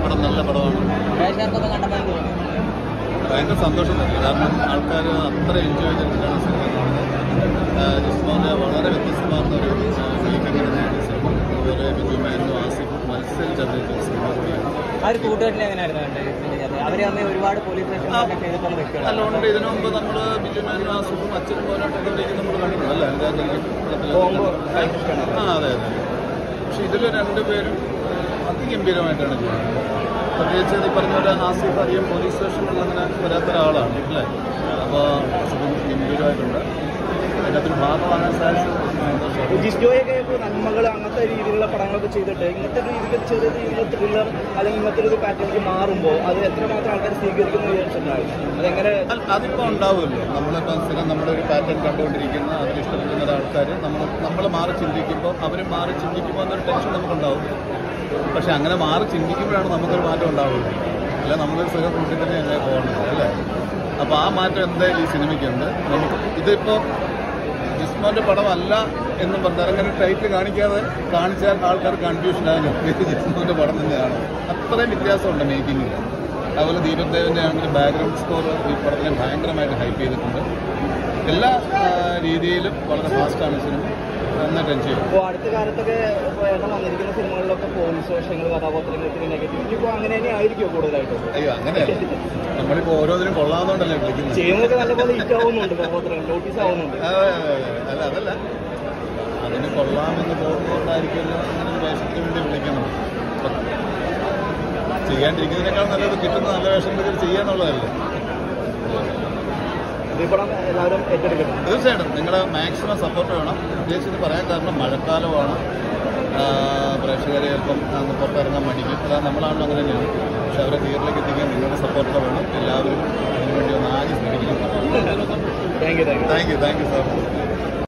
പടം നല്ല പടമാണ്. ഭയങ്കര സന്തോഷം തന്നെ. കാരണം ആൾക്കാർ അത്ര എൻജോയ് ചെയ്തിട്ടാണ് സിനിമ ജിസ്മോന്റെ വളരെ വ്യത്യസ്തമാർന്ന ഒരു സിനിമ അതുപോലെ ബിജു മേനു ആസിഫ് മത്സരിച്ച് അഭിനയിച്ച സിനിമ അല്ലോണ്ട് കൂട്ടുകെട്ടിൽ എങ്ങനെയായിരുന്നു? അവർ തമ്മിൽ ഒരുപാട് പോലീസ് ഇതിനു മുമ്പ് നമ്മൾ ബിജു മേനു ആസിഫും അച്ഛനും പോരാട്ടത്തിലേക്ക് നമ്മൾ കണ്ടിട്ടുണ്ട്. അല്ലേ. ആ അതെ അതെ. പക്ഷെ ഇതിൽ രണ്ടുപേരും അതിഗംഭീരമായിട്ടാണ് ചെയ്യുന്നത്. പ്രത്യേകിച്ച് ഈ പറഞ്ഞ ആസിഫ് അധികം പോലീസ് സ്റ്റേഷനിൽ അങ്ങനെ വരാത്ത ഒരാളാണ് അല്ലേ? അപ്പോൾ ഗംഭീരമായിട്ടുണ്ട്. അതിനകത്തൊരു ഭാഗമാകാൻ സാധിച്ചത് നന്മകൾ രീതിയിലുള്ള പടങ്ങളൊക്കെ ചെയ്തിട്ട് ഇങ്ങനത്തെ ഒരു ചെറിയ രീതിയിലുള്ള ത്രില്ലർ അല്ലെങ്കിൽ ഇങ്ങനത്തെ ഒരു പാറ്റേണിലേക്ക് മാറുമ്പോൾ അത് എത്രമാത്രം ആൾക്കാർ സ്വീകരിക്കുന്നു വിചാരിച്ചിട്ടുണ്ടായി അതെങ്ങനെ? അതിപ്പോൾ അതിപ്പോ ഉണ്ടാവുമല്ലോ. നമ്മളിപ്പോൾ സ്ഥിരം നമ്മുടെ ഒരു പാറ്റേൺ കണ്ടുകൊണ്ടിരിക്കുന്ന അതിൽ ഇഷ്ടപ്പെടുന്ന ആൾക്കാർ നമ്മൾ നമ്മൾ മാറി ചിന്തിക്കുമ്പോൾ അവർ മാറി ചിന്തിക്കുമ്പോൾ എന്നൊരു ടെൻഷൻ നമുക്കുണ്ടാവും. പക്ഷെ അങ്ങനെ മാറി ചിന്തിക്കുമ്പോഴാണ് നമുക്കൊരു മാറ്റം ഉണ്ടാവുള്ളൂ. അല്ല നമ്മളൊരു സ്ഥിരം കൂട്ടി തന്നെ പോകുന്നത് അല്ലേ? അപ്പോൾ ആ മാറ്റം എന്തായാലും ഈ സിനിമയ്ക്കുണ്ട്. നമുക്ക് ഇതിപ്പോൾ ജിസ്മോന്റെ പടമല്ല എന്ന് പറഞ്ഞാൽ അങ്ങനെ ടൈറ്റിൽ കാണിക്കാതെ കാണിച്ചാൽ ആൾക്കാർ കൺഫ്യൂഷൻ ആയാലും ഉസ്മാന്റെ പടം തന്നെയാണ്. അത്രയും വ്യത്യാസമുണ്ട് മേക്കിങ്ങിൽ അതുപോലെ ദീപക് ദേവിന്റെ ആണെങ്കിൽ ബാക്ക്ഗ്രൗണ്ട് സ്കോർ ഈ പടത്തിനെ ഭയങ്കരമായിട്ട് ഹൈപ്പ് ചെയ്തിട്ടുണ്ട്. എല്ലാ രീതിയിലും വളരെ ഫാസ്റ്റാണ് സിനിമ എൻജോയ് അടുത്ത കാലത്തൊക്കെ ഏട്ടൻ വന്നിരിക്കുന്ന സിനിമകളിലൊക്കെ പോലീസ് വേഷങ്ങൾ കഥാപാത്രങ്ങൾക്ക് നെഗറ്റിവിറ്റി ഇപ്പോൾ അങ്ങനെ തന്നെ ആയിരിക്കും കൂടുതലായിട്ടും? അയ്യോ അങ്ങനെയല്ല. നമ്മളിപ്പോ ഓരോന്നിനും കൊള്ളാവുന്നതുകൊണ്ടല്ലേ വിളിക്കുന്നത്. ചെയ്യുന്നതൊക്കെ നല്ലപോലെ ഹിറ്റ് ആവുന്നുണ്ട് കഥാപാത്രങ്ങൾ നോട്ടീസ് ആവുന്നുണ്ട്. അല്ല അതല്ല. അതിന് കൊള്ളാമെന്ന് തോന്നുന്നതുകൊണ്ടായിരിക്കുമല്ലോ അങ്ങനെ ഒരു വേഷത്തിന് വേണ്ടി വിളിക്കുന്നത്. ചെയ്യാണ്ടിരിക്കുന്നതിനേക്കാൾ നല്ലത് കിട്ടുന്ന നല്ല വേഷം ചെയ്യാന്നുള്ളതല്ലേ. എല്ലാവരും തീർച്ചയായിട്ടും. നിങ്ങളുടെ മാക്സിമം സപ്പോർട്ട് വേണം. പ്രത്യേകിച്ച് ഇത് പറയാൻ കാരണം മഴക്കാലമാണ്. ആ, പ്രേക്ഷകരെ ചിലപ്പം പുറത്തിറങ്ങാൻ മടിക്കും. അതാ നമ്മളാണല്ലോ അങ്ങനെ തന്നെയാണ് പക്ഷെ അവരെ തിയേറ്ററിലേക്ക് എത്തിക്കാൻ നിങ്ങളുടെ സപ്പോർട്ട് വേണം. എല്ലാവരും അതിനുവേണ്ടി ഒന്ന് ആകെ ശ്രമിക്കണം. Thank you thank you thank you sir